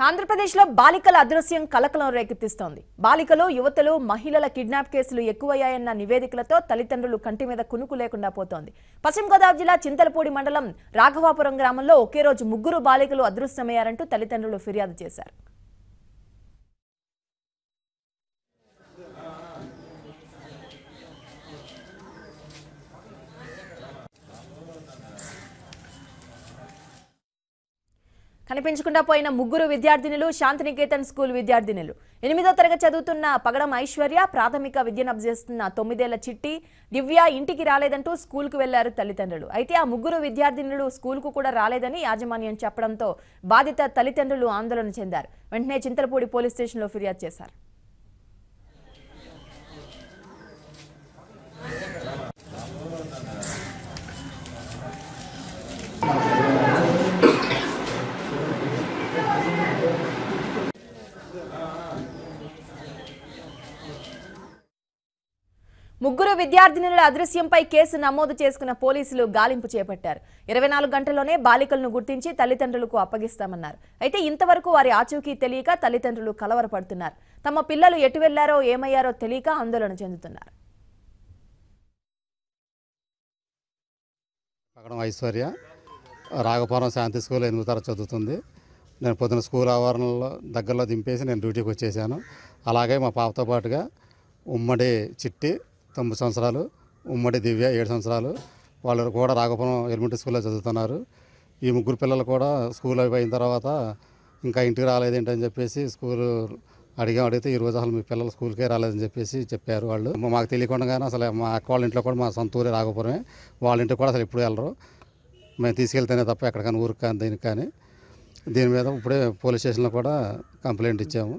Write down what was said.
ఆంధ్రప్రదేశ్లో బాలికల అదృశ్యం కలకలం రేకెత్తిస్తోంది. బాలికలు యువతలు మహిళల కిడ్నాప్ కేసులు ఎక్కువయ్యాయన్న నివేదికలతో తల్లిదండ్రులు కంటి మీద కునుకు లేకుండా పోతోంది. పశ్చిమ గోదావరి జిల్లా చింతలపూడి మండలం రాఘవాపురం గ్రామంలో ఒకే రోజు ముగ్గురు బాలికలు అదృశ్యమయ్యారంటూ తల్లిదండ్రులు ఫిర్యాదు చేశారు. కనిపించకుండా పోయిన ముగ్గురు విద్యార్థినులు శాంతినికేతన్ స్కూల్ విద్యార్థినులు. ఎనిమిదో తరగతి చదువుతున్న పగడం ఐశ్వర్య ప్రాథమిక విద్యను అభ్యసిస్తున్న తొమ్మిదేళ్ళ చిట్టి దివ్య ఇంటికి రాలేదంటూ స్కూల్కు వెళ్ళారు తల్లిదండ్రులు. అయితే ఆ ముగ్గురు విద్యార్థినులు స్కూల్కు కూడా రాలేదని యాజమాన్యం చెప్పడంతో బాధిత తల్లిదండ్రులు ఆందోళన చెందారు. వెంటనే చింతలపూడి పోలీస్ స్టేషన్లో ఫిర్యాదు చేశారు. ముగ్గురు విద్యార్థినుల అదృశ్యంపై కేసు నమోదు చేసుకున్న పోలీసులు గాలింపు చేపట్టారు. ఇరవై నాలుగు గంటల్లోనే బాలికలను గుర్తించి తల్లిదండ్రులకు అప్పగిస్తామన్నారు. అయితే ఇంతవరకు వారి ఆచూకీ తెలియక తల్లిదండ్రులు కలవరపడుతున్నారు. తమ పిల్లలు ఎటు వెళ్ళారో ఏమయ్యారో తెలియక ఆందోళన చెందుతున్నారు. ఐశ్వర్య రాఘపురం శాంతి స్కూల్ ఎనిమిది తరగతి చదువుతుంది. నేను పొద్దున స్కూల్ ఆవరణలో దగ్గరలో దింపేసి నేను డ్యూటీకి వచ్చేసాను. అలాగే మా పాపతో పాటుగా ఉమ్మడి చిట్టి తొమ్మిది సంవత్సరాలు ఉమ్మడి దివ్య ఏడు సంవత్సరాలు. వాళ్ళు కూడా రాఘపురం ఎలిమెంటరీ స్కూల్లో చదువుతున్నారు. ఈ ముగ్గురు పిల్లలు కూడా స్కూల్ అయిపోయిన తర్వాత ఇంకా ఇంటికి రాలేదేంటని చెప్పేసి స్కూల్ అడిగాం. అడిగితే ఈ రోజు అసలు మీ పిల్లలు స్కూల్కే రాలేదని చెప్పేసి చెప్పారు వాళ్ళు. మాకు తెలియకుండానే అసలు మా అక్క వాళ్ళ ఇంట్లో కూడా మా సొంత ఊరే రాఘపురమే వాళ్ళ ఇంటికి కూడా అసలు ఎప్పుడు వెళ్ళరు. మేము తీసుకెళ్తేనే తప్ప ఎక్కడికైనా ఊరికి కానీ దీనికి కానీ దీని మీద ఇప్పుడే పోలీస్ స్టేషన్లో కూడా కంప్లైంట్ ఇచ్చాము.